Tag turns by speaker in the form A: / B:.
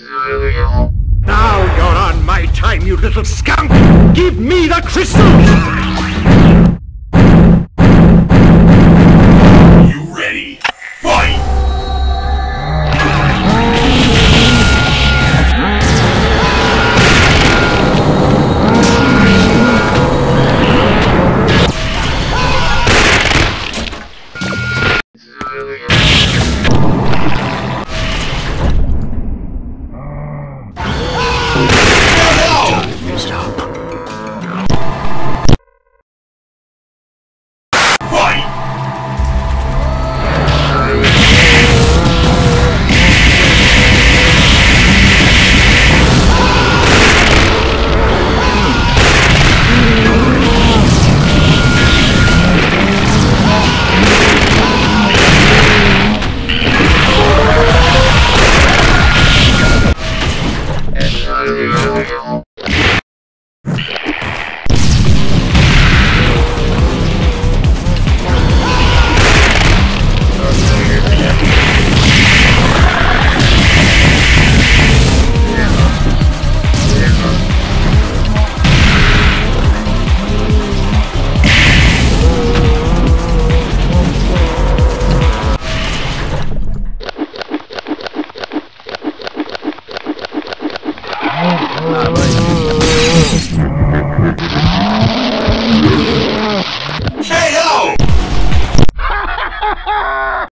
A: Now you're on my time, you little skunk! Give me the crystal. Merci. Давай.